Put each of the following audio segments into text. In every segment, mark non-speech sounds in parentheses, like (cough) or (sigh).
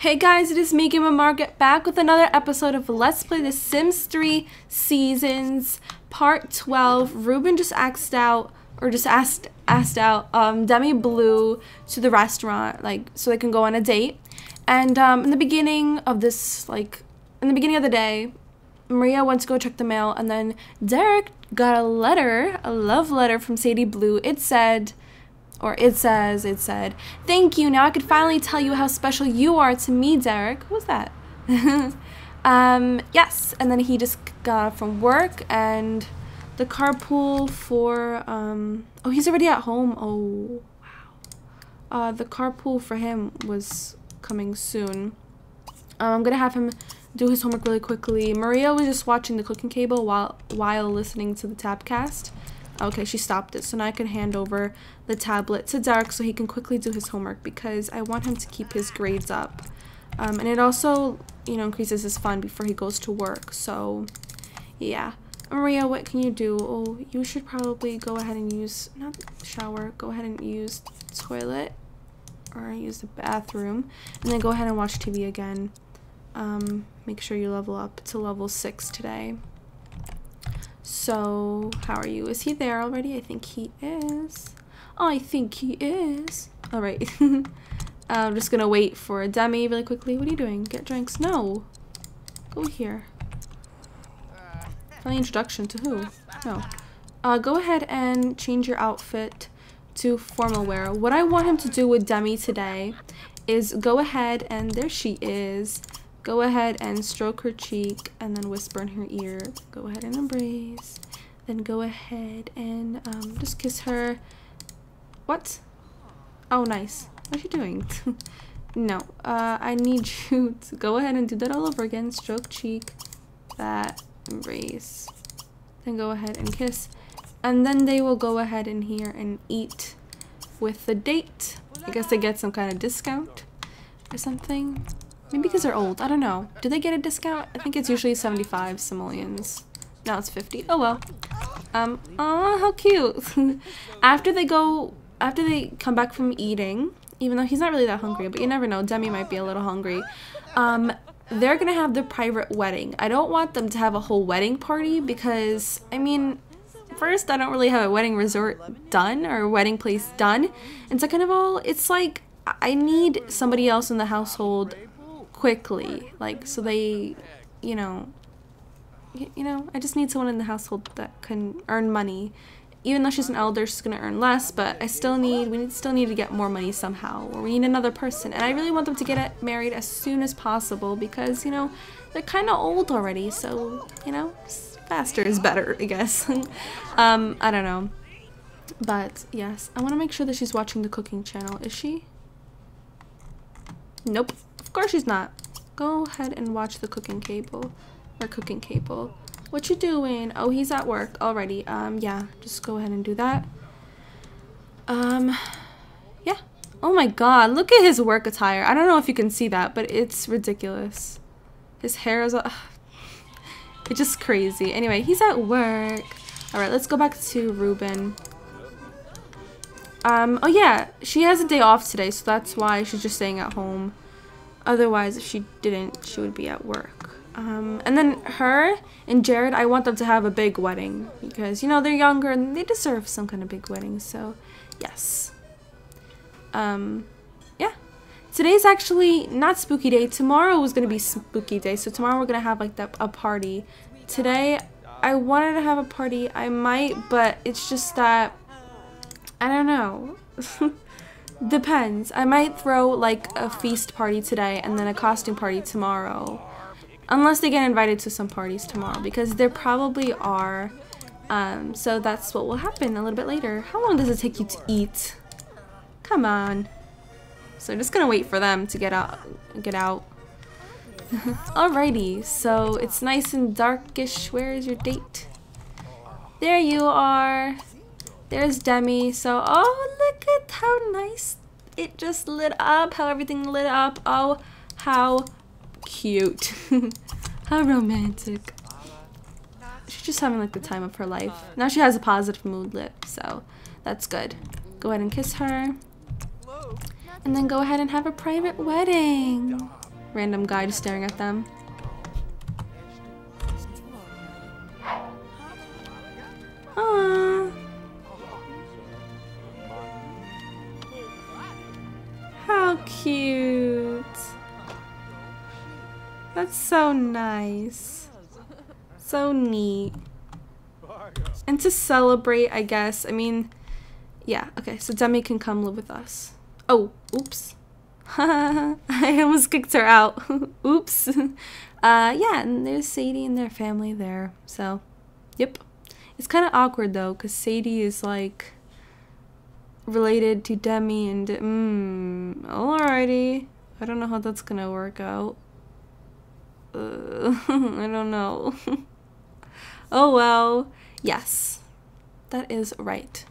Hey guys, it is me, Gamer Margaret, back with another episode of Let's Play The Sims 3 Seasons, Part 12. Ruben just asked out, or just asked asked out um, Demi Blue to the restaurant, like, so they can go on a date. And um, in the beginning of this, like, in the beginning of the day, Maria went to go check the mail, and then Derek got a letter, a love letter from Sadie Blue. It said, or it says, it said, Thank you. Now I could finally tell you how special you are to me, Derek. Who was that? (laughs) um, yes. And then he just got off from work and the carpool for, um, oh, he's already at home. Oh, wow. Uh, the carpool for him was coming soon. Um, I'm gonna have him do his homework really quickly. Maria was just watching the cooking cable while while listening to the tabcast. Okay, she stopped it. So now I can hand over the tablet to Derek so he can quickly do his homework because I want him to keep his grades up. Um, and it also, you know, increases his fun before he goes to work. So, yeah. Maria, what can you do? Oh, you should probably go ahead and use, not shower, go ahead and use toilet or use the bathroom. And then go ahead and watch TV again. Um, make sure you level up to level 6 today. So, how are you? Is he there already? I think he is. I think he is. Alright. (laughs) I'm just gonna wait for Demi really quickly. What are you doing? Get drinks? No. Go here. Friendly introduction to who? No. Uh, go ahead and change your outfit to formal wear. What I want him to do with Demi today is go ahead and there she is Go ahead and stroke her cheek and then whisper in her ear. Go ahead and embrace. Then go ahead and um, just kiss her. What? Oh, nice. What are you doing? (laughs) no. Uh, I need (laughs) you to go ahead and do that all over again. Stroke cheek. That. Embrace. Then go ahead and kiss. And then they will go ahead in here and eat with the date. I guess they get some kind of discount or something. Maybe because they're old. I don't know. Do they get a discount? I think it's usually 75 simoleons. Now it's 50. Oh well. Um, oh, how cute. (laughs) after they go, after they come back from eating, even though he's not really that hungry, but you never know, Demi might be a little hungry. Um, they're gonna have their private wedding. I don't want them to have a whole wedding party because, I mean, first, I don't really have a wedding resort done or a wedding place done. And second of all, it's like, I need somebody else in the household quickly like so they you know you know i just need someone in the household that can earn money. Even though she's an elder she's to earn less but i still need we need, still need to get more money somehow or we need another person. And i really want them to get married as soon as possible because you know they're kind of old already so you know faster is better i guess. (laughs) Um i don't know. But yes i want to make sure that she's watching the cooking channel. Is she? Nope of course she's not. Go ahead and watch the cooking cable. Or cooking cable. What you doing? Oh, he's at work already. Um, yeah, just go ahead and do that. Um, yeah. Oh my god, look at his work attire. I don't know if you can see that, but it's ridiculous. His hair is... Uh, it's just crazy. Anyway, he's at work. Alright, let's go back to Ruben. Um, oh yeah, she has a day off today, so that's why she's just staying at home. Otherwise, if she didn't, she would be at work. Um, and then her and Jared, I want them to have a big wedding because, you know, they're younger and they deserve some kind of big wedding. So, yes. Um, yeah. Today's actually not spooky day. Tomorrow was going to be spooky day. So tomorrow we're going to have like that, a party. Today, I wanted to have a party. I might, but it's just that, I don't know. (laughs) Depends. I might throw like a feast party today and then a costume party tomorrow. Unless they get invited to some parties tomorrow because there probably are. Um, so that's what will happen a little bit later. How long does it take you to eat? Come on. So I'm just gonna wait for them to get out. Get out. (laughs) Alrighty, so it's nice and darkish. Where is your date? There you are. There's Demi. So, oh, look at how nice it just lit up. How everything lit up. Oh, how cute. (laughs) how romantic. She's just having like the time of her life. Now she has a positive mood lit, so that's good. Go ahead and kiss her. And then go ahead and have a private wedding. random guy just staring at them. Aww. Cute. That's so nice. So neat. And to celebrate, I guess, I mean, yeah, okay, so Demi can come live with us. Oh, oops. (laughs) I almost kicked her out. (laughs) oops. (laughs) Uh, yeah, and there's Sadie and their family there, so, yep. It's kind of awkward, though, because Sadie is, like, related to Demi and, mmm, alrighty. I don't know how that's gonna work out. Uh, (laughs) I don't know. (laughs) oh well. Yes. That is right.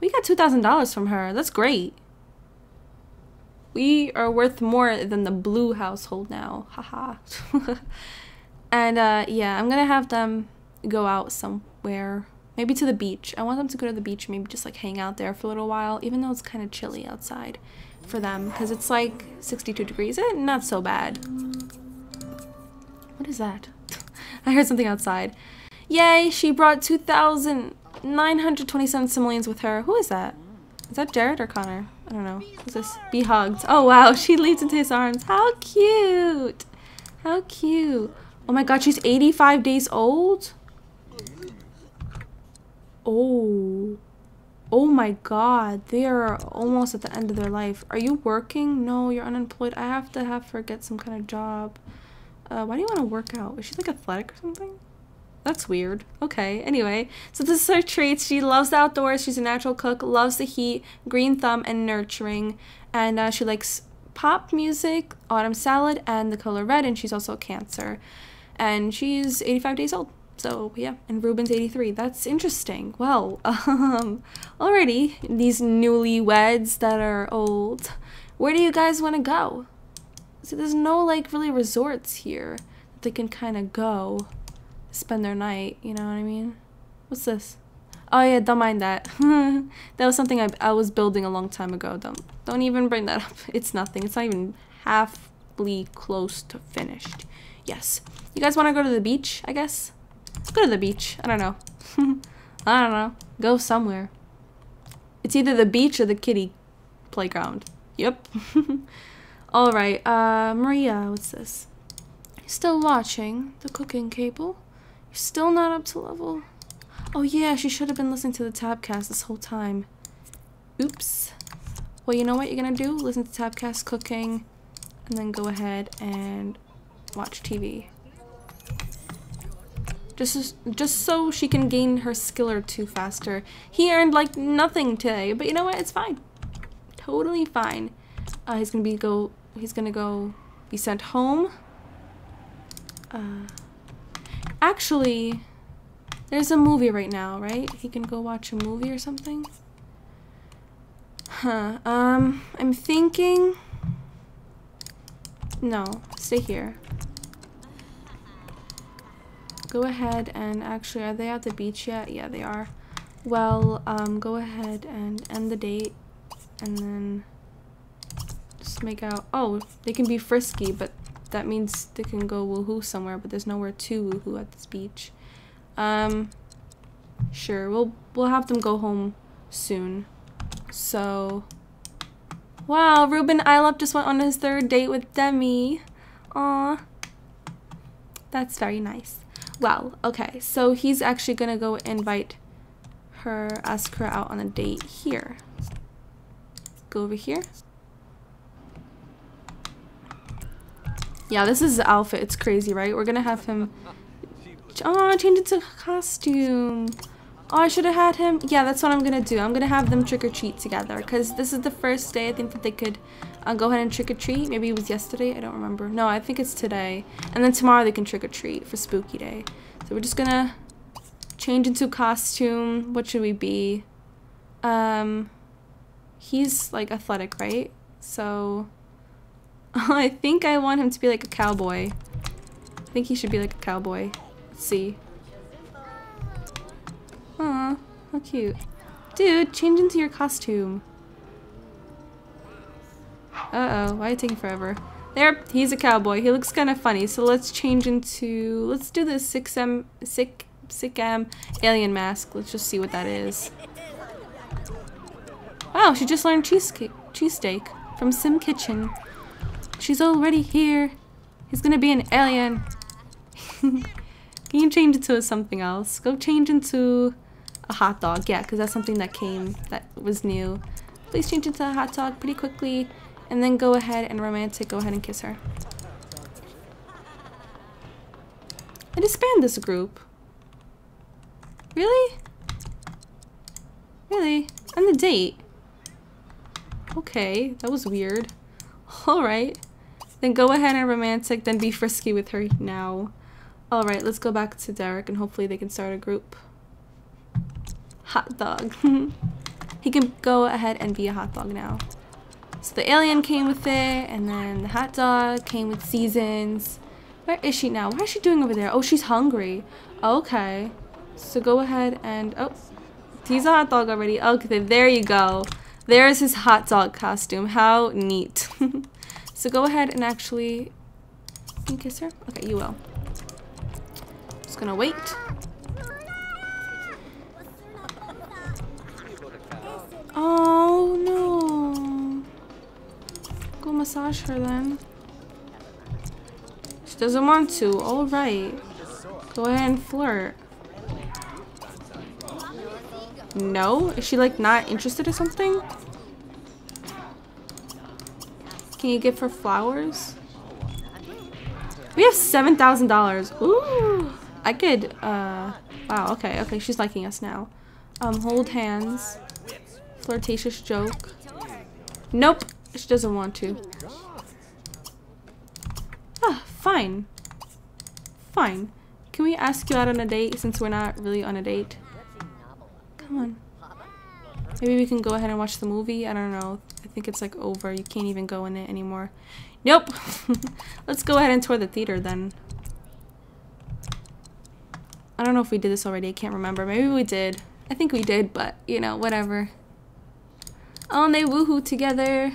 We got $2,000 from her. That's great. We are worth more than the blue household now. Haha. (laughs) and uh, yeah, I'm gonna have them go out somewhere. Maybe to the beach. I want them to go to the beach, maybe just like hang out there for a little while, even though it's kind of chilly outside for them because it's like 62 degrees. Eh, not so bad. What is that? (laughs) I heard something outside. Yay, she brought 2,927 simoleons with her. Who is that? Is that Jared or Connor? I don't know. Who's this? Be hugged. Oh wow, (laughs) she leaps into his arms. How cute. How cute. Oh my god, she's 85 days old? Oh. Oh my god, they are almost at the end of their life. Are you working? No, you're unemployed. I have to have her get some kind of job. Uh, why do you want to work out? Is she like athletic or something? That's weird. Okay, anyway. So this is her traits. She loves the outdoors. She's a natural cook, loves the heat, green thumb, and nurturing. And uh, she likes pop music, autumn salad, and the color red. And she's also a cancer. And she's 85 days old. So yeah, and Ruben's 83. That's interesting. Well, (laughs) um, already these newlyweds that are old. Where do you guys want to go? See, there's no like really resorts here that they can kind of go spend their night. You know what I mean? What's this? Oh yeah, don't mind that. (laughs) that was something I, I was building a long time ago. Don't don't even bring that up. (laughs) It's nothing. It's not even halfly close to finished. Yes. You guys want to go to the beach? I guess. Let's go to the beach. I don't know. (laughs) I don't know. Go somewhere. It's either the beach or the kitty playground. Yep. (laughs) Alright, uh, Maria, what's this? Still watching the cooking cable? You're still not up to level? Oh yeah, she should have been listening to the Tabcast this whole time. Oops. Well, you know what you're gonna do? Listen to Tabcast cooking, and then go ahead and watch TV. Just, just so she can gain her skill or two faster. He earned like nothing today, but you know what? It's fine. Totally fine. Uh, he's gonna be go he's gonna go be sent home. Uh, actually, there's a movie right now, right? He can go watch a movie or something. Huh. Um, I'm thinking. No, stay here. Go ahead and actually, are they at the beach yet? Yeah, they are. Well, um, go ahead and end the date and then just make out. Oh, they can be frisky, but that means they can go woohoo somewhere, but there's nowhere to woohoo at this beach. Um, sure, we'll we'll have them go home soon. So, wow, Ruben Ilop just went on his third date with Demi. Aw, that's very nice. Well, okay, so he's actually gonna go invite her, ask her out on a date here. Go over here. Yeah, this is the outfit. It's crazy, right? We're gonna have him... Oh, change it to costume. Oh, I should have had him. Yeah, that's what I'm gonna do. I'm gonna have them trick-or-treat together. Because this is the first day I think that they could uh, go ahead and trick-or-treat. Maybe it was yesterday. I don't remember. No, I think it's today. And then tomorrow they can trick-or-treat for spooky day. So we're just gonna change into costume. What should we be? Um, he's like athletic, right? So (laughs) I think I want him to be like a cowboy. I think he should be like a cowboy. Let's see. Aw, how cute. Dude, change into your costume. Uh-oh, why taking forever? There, he's a cowboy. He looks kind of funny. So let's change into, let's do the 6M, sick, sick M alien mask. Let's just see what that is. Wow, she just learned cheesecake, cheesesteak from Sim Kitchen. She's already here. He's gonna be an alien. (laughs) Can you change it to something else? Go change into a hot dog. Yeah, because that's something that came, that was new. Please change into a hot dog pretty quickly. And then go ahead and romantic, go ahead and kiss her. And disband this group. Really? Really? And the date? Okay, that was weird. (laughs) Alright. Then go ahead and romantic, then be frisky with her now. Alright, let's go back to Derek and hopefully they can start a group. Hot dog. (laughs) he can go ahead and be a hot dog now. So the alien came with it, and then the hot dog came with seasons. Where is she now? What is she doing over there? Oh, she's hungry. Okay. So go ahead and... Oh, he's a hot dog already. Okay, there you go. There's his hot dog costume. How neat. (laughs) so go ahead and actually... Can you kiss her? Okay, you will. Just gonna wait. Oh, no. Go massage her then. She doesn't want to. Alright. Go ahead and flirt. No? Is she like not interested or something? Can you give her flowers? We have $7,000. Ooh. I could, uh, wow, okay, okay, she's liking us now. Um, hold hands. Flirtatious joke. Nope. She doesn't want to. Ah, fine. Fine. Can we ask you out on a date since we're not really on a date? Come on. Maybe we can go ahead and watch the movie? I don't know. I think it's like over. You can't even go in it anymore. Nope. (laughs) Let's go ahead and tour the theater then. I don't know if we did this already. I can't remember. Maybe we did. I think we did, but, you know, whatever. Oh, and they woohoo together.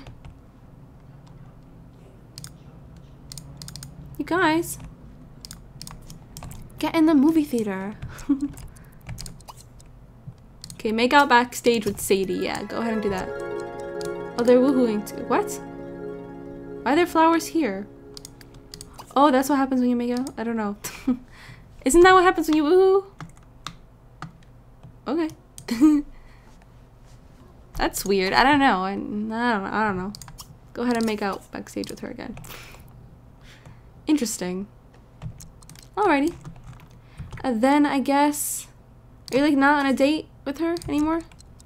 You guys. Get in the movie theater. (laughs) okay, make out backstage with Sadie. Yeah, go ahead and do that. Oh, they're woohooing too. What? Why are there flowers here? Oh, that's what happens when you make out? I don't know. (laughs) Isn't that what happens when you woohoo? Okay. (laughs) that's weird. I don't know. I, I, don't, I don't know. Go ahead and make out backstage with her again. Interesting. Alrighty. And then I guess... Are you like not on a date with her anymore?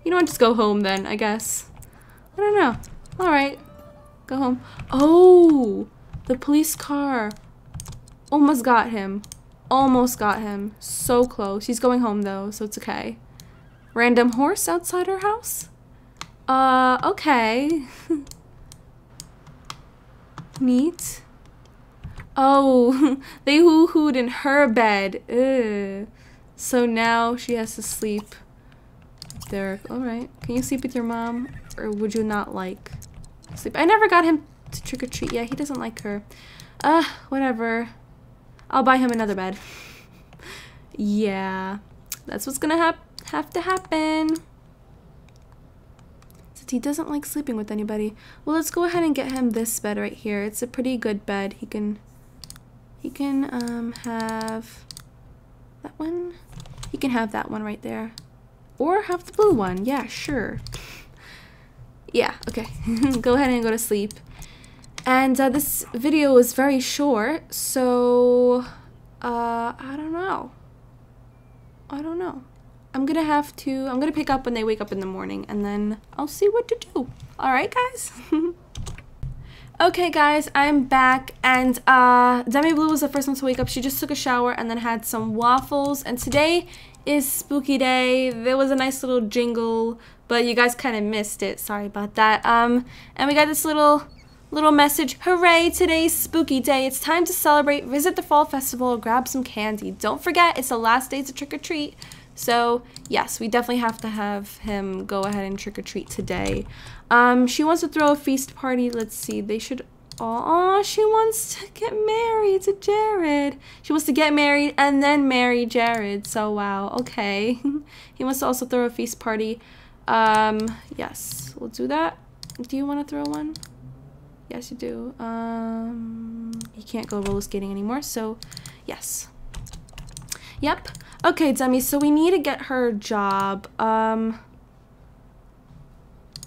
You what, just go home then, I guess. I don't know. Alright. Go home. Oh! The police car. Almost got him. Almost got him. So close. He's going home though, so it's okay. Random horse outside her house? Uh, okay. (laughs) Neat. Oh, (laughs) they hoo-hooed in her bed. Ugh. So now she has to sleep. Derek, alright. Can you sleep with your mom? Or would you not like sleep? I never got him to trick-or-treat. Yeah, he doesn't like her. Uh, whatever. I'll buy him another bed. (laughs) yeah. That's what's gonna hap have to happen. Since he doesn't like sleeping with anybody. Well, let's go ahead and get him this bed right here. It's a pretty good bed. He can he can um, have that one. He can have that one right there. Or have the blue one. Yeah, sure. yeah, okay. (laughs) go ahead and go to sleep. And uh, this video is very short, so uh, I don't know. I don't know. I'm gonna have to, I'm gonna pick up when they wake up in the morning and then I'll see what to do. Alright, guys? (laughs) Okay guys, I'm back and uh, Demi Blue was the first one to wake up. She just took a shower and then had some waffles and today is spooky day. There was a nice little jingle, but you guys kind of missed it. Sorry about that. Um, and we got this little little message. Hooray, today's spooky day. It's time to celebrate, visit the fall festival, grab some candy. Don't forget, it's the last days of trick-or-treat. So yes, we definitely have to have him go ahead and trick-or-treat today. Um, she wants to throw a feast party. Let's see. They should all. Oh, she wants to get married to Jared. She wants to get married and then marry Jared. So, wow. Okay. (laughs) he wants to also throw a feast party. Um, yes. We'll do that. Do you want to throw one? Yes, you do. Um, you can't go roller skating anymore. So, yes. Yep. Okay, Demi. So, we need to get her a job. Um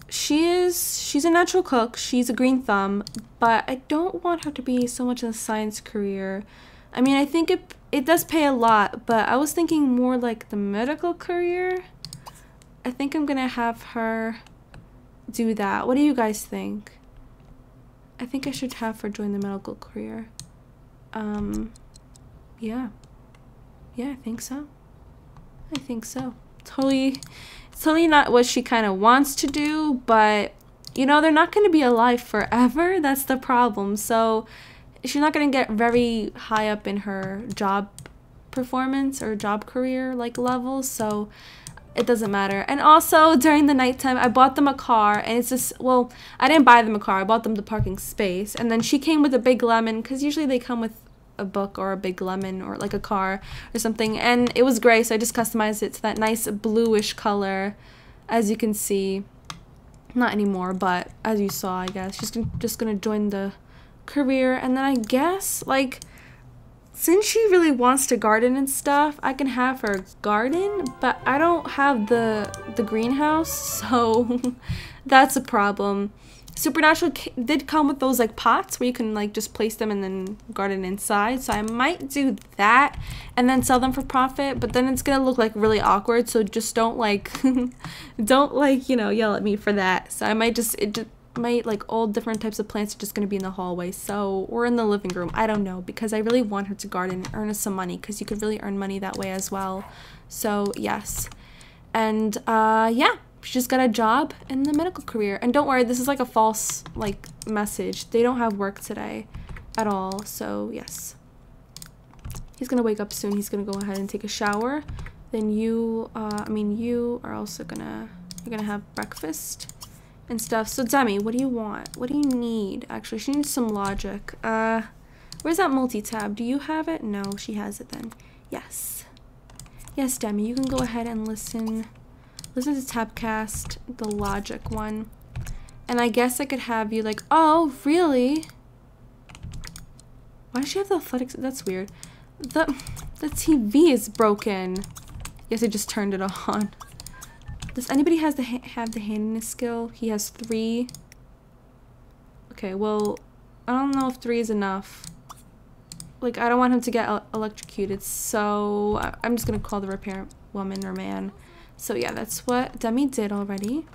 she is she's a natural cook. She's a green thumb but i don't want her to be so much in a science career. I mean i think it it does pay a lot but i was thinking more like the medical career. I think i'm gonna have her do that. What do you guys think? I think i should have her join the medical career. Um yeah yeah i think so i think so totally totally not what she kind of wants to do, but you know, they're not going to be alive forever. (laughs) That's the problem. So she's not going to get very high up in her job performance or job career like levels. So it doesn't matter. And also during the nighttime, I bought them a car and it's just, well, I didn't buy them a car. I bought them the parking space. And then she came with a big lemon because usually they come with a book or a big lemon or like a car or something and it was gray so I just customized it to that nice bluish color. As you can see not anymore but as you saw I guess she's just gonna join the career and then I guess like since she really wants to garden and stuff I can have her garden but I don't have the the greenhouse (laughs) so that's a problem Supernatural did come with those like pots where you can like just place them and then garden inside. So I might do that and then sell them for profit, but then it's gonna look like really awkward. So just don't like, (laughs) don't like, you know, yell at me for that. So I might just, it just might like all different types of plants are just gonna be in the hallway. So, or in the living room. I don't know because I really want her to garden and earn us some money because you could really earn money that way as well. So yes. And uh, yeah, she just got a job in the medical career. And don't worry, this is like a false like message. They don't have work today at all. So yes. He's gonna wake up soon. He's gonna go ahead and take a shower. Then you, uh, I mean, you are also gonna, you're gonna have breakfast and stuff. So Demi, what do you want? What do you need? Actually, she needs some logic. Uh, where's that multi-tab? Do you have it? No, she has it then. Yes. Yes, Demi, you can go ahead and listen listen to Tabcast, the logic one. And I guess I could have you like, oh, really? Why does she have the athletics? That's weird. The, the TV is broken. Yes, I just turned it on. Does anybody has the have the handiness skill? He has three. Okay, well, I don't know if three is enough. Like, I don't want him to get electrocuted, so I'm just gonna call the repair woman or man. So yeah, that's what Demi did already.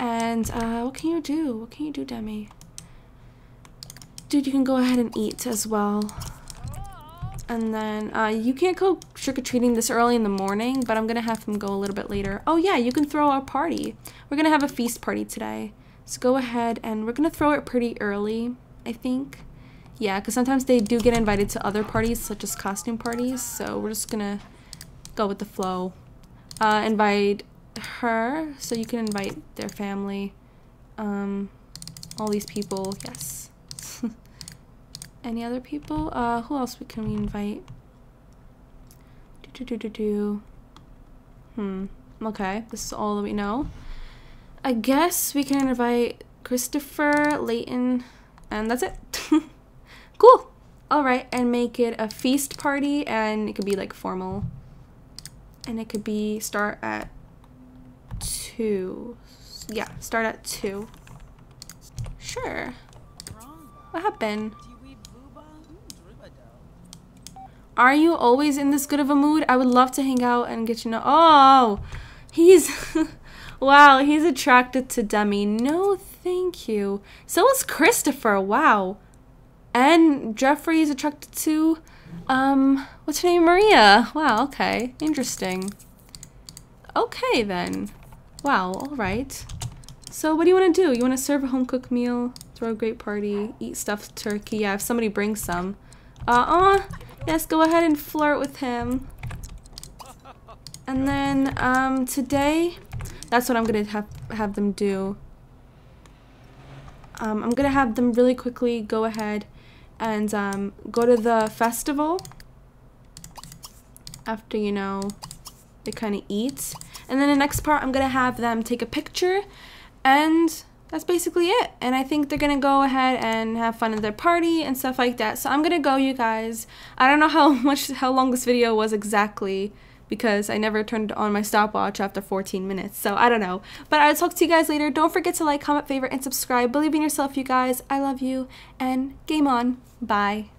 And uh, what can you do? What can you do, Demi? Dude, you can go ahead and eat as well. And then uh, you can't go trick-or-treating this early in the morning, but I'm going to have him go a little bit later. Oh yeah, you can throw a party. We're going to have a feast party today. So go ahead and we're going to throw it pretty early, I think. Yeah, because sometimes they do get invited to other parties, such as costume parties. So we're just going to go with the flow uh, invite her so you can invite their family. Um, all these people yes. (laughs) Any other people? Uh, who else we can we invite? Do do do do do. Hmm okay. This is all that we know. I guess we can invite Christopher Layton and that's it. (laughs) Cool. All right and make it a feast party and it could be like formal and it could be start at two. Yeah, start at two. Sure. What happened? Are you always in this good of a mood? I would love to hang out and get you know. Oh, he's (laughs) wow. He's attracted to Demi. No, thank you. So is Christopher. Wow, and Jeffrey is attracted to um, what's her name? Maria. Wow, okay. Interesting. Okay, then. Wow, alright. So what do you want to do? You want to serve a home-cooked meal, throw a great party, eat stuffed turkey. Yeah, if somebody brings some. Uh-uh. Yes, go ahead and flirt with him. And then, um, today, that's what I'm to have, have them do. um, I'm gonna have them really quickly go ahead and um, go to the festival after you know they kind of eat and then the next part I'm gonna have them take a picture and that's basically it and I think they're gonna go ahead and have fun at their party and stuff like that so I'm gonna go you guys I don't know how (laughs) much how long this video was exactly because I never turned on my stopwatch after 14 minutes. So I don't know. But I'll talk to you guys later. Don't forget to like, comment, favorite, and subscribe. Believe in yourself, you guys. I love you. And game on. Bye.